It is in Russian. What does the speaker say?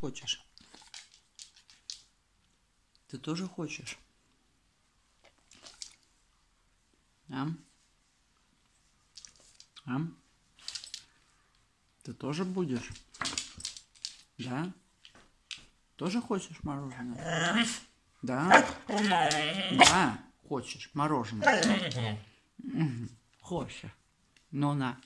хочешь? Ты тоже хочешь? А? А? Ты тоже будешь? Да? Тоже хочешь мороженое? Да? Да, хочешь мороженое? Хочешь. Ну на.